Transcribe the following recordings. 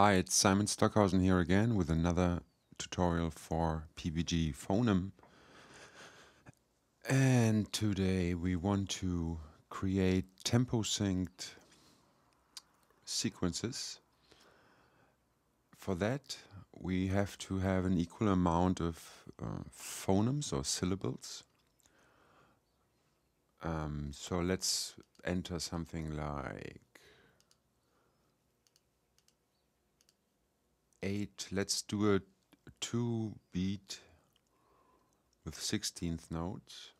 Hi, it's Simon Stockhausen here again with another tutorial for PPG Phonem. And today we want to create tempo synced sequences. For that we have to have an equal amount of uh, phonemes or syllables. Um, so let's enter something like eight. Let's do a two beat with 16th notes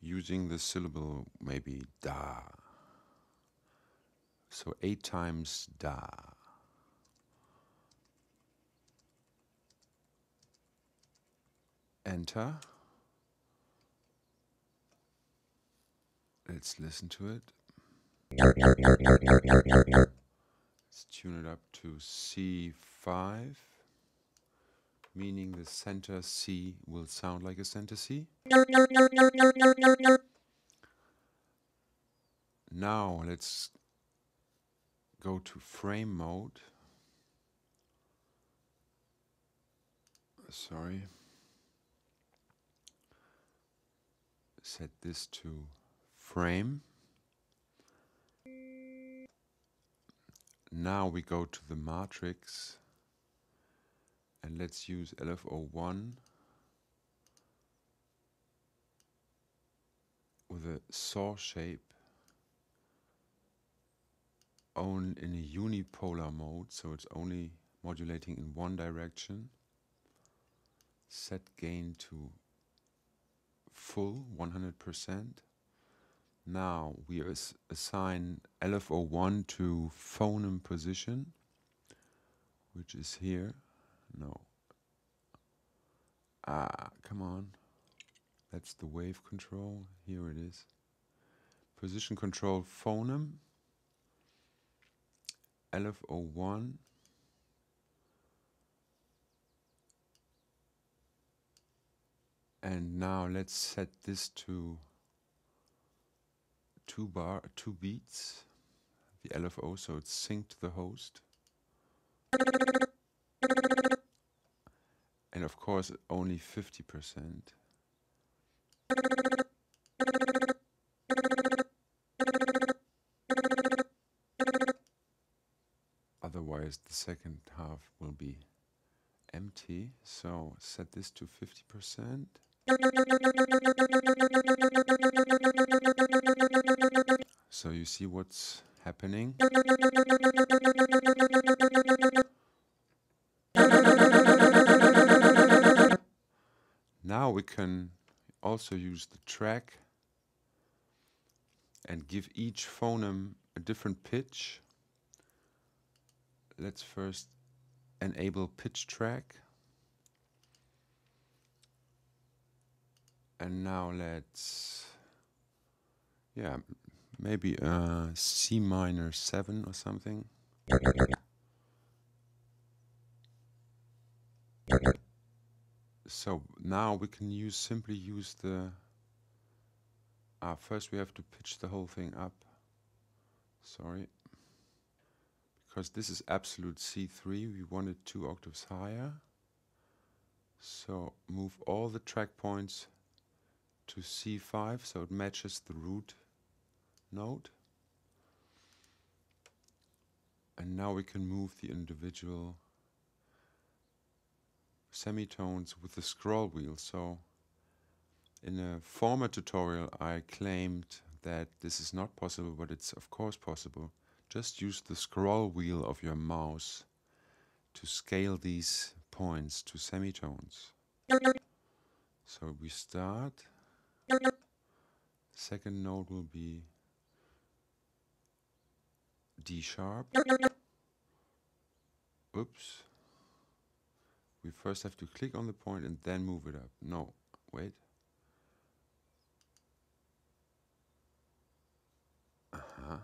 using the syllable maybe da. So eight times da. Enter. Let's listen to it. Let's tune it up to C5, meaning the center C will sound like a center C. Now let's go to frame mode. Sorry. Set this to frame. Now we go to the matrix and let's use LFO1 with a saw shape on in a unipolar mode so it's only modulating in one direction. Set gain to full 100% now we as assign LFO1 to phoneme position, which is here. No. Ah, come on. That's the wave control. Here it is. Position control phoneme. LFO1. And now let's set this to two bar two beats the LFO so it's synced to the host. And of course only 50% otherwise the second half will be empty. So set this to 50% so you see what's happening. Now we can also use the track and give each phoneme a different pitch. Let's first enable pitch track. And now let's yeah maybe uh, C minor 7 or something. So now we can use simply use the ah first we have to pitch the whole thing up. Sorry. Because this is absolute C3 we want it two octaves higher. So move all the track points to C5 so it matches the root note and now we can move the individual semitones with the scroll wheel. So in a former tutorial I claimed that this is not possible but it's of course possible. Just use the scroll wheel of your mouse to scale these points to semitones. So we start Second note will be D sharp. Oops. We first have to click on the point and then move it up. No, wait. Uh -huh.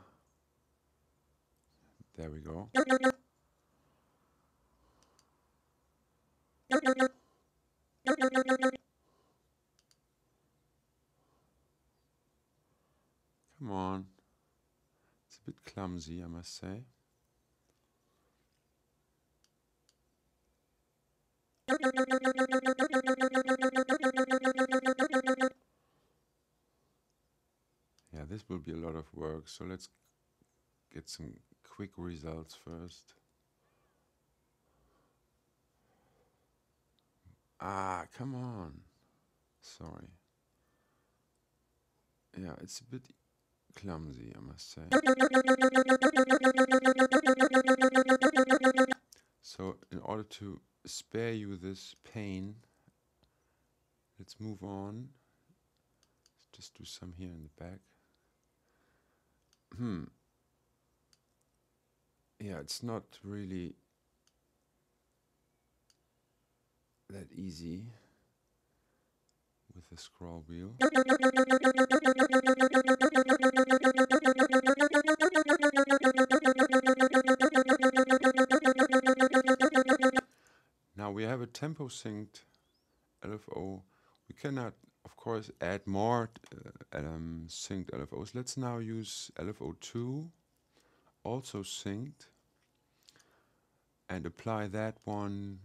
There we go. Come on. It's a bit clumsy, I must say. Yeah, this will be a lot of work, so let's get some quick results first. Ah, come on. Sorry. Yeah, it's a bit clumsy, I must say. So, in order to spare you this pain, let's move on. Let's just do some here in the back. Hmm. Yeah, it's not really that easy with the scroll wheel. Tempo synced LFO. We cannot, of course, add more uh, um, synced LFOs. Let's now use LFO2, also synced, and apply that one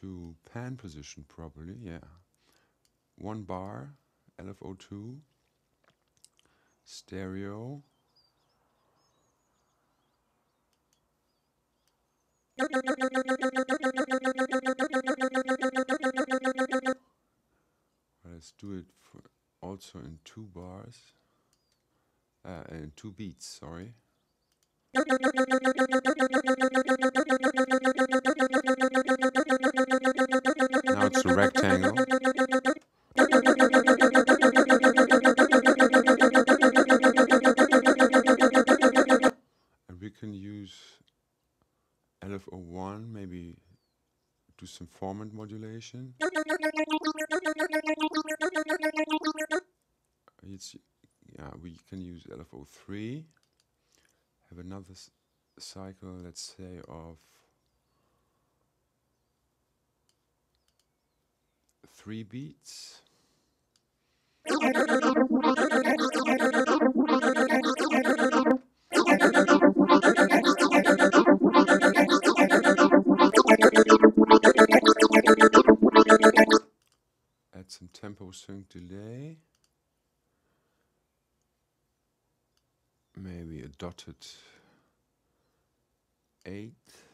to pan position properly. Yeah, one bar, LFO2, stereo. Do it also in two bars, uh, in two beats, sorry. Now it's a rectangle. And we can use LFO1, maybe do some formant modulation. It's, yeah, we can use LFO3, have another cycle, let's say, of three beats. Eight.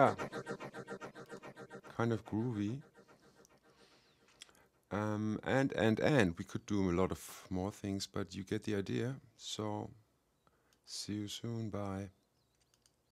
Yeah, kind of groovy. Um, and, and, and, we could do a lot of more things, but you get the idea. So, see you soon. Bye.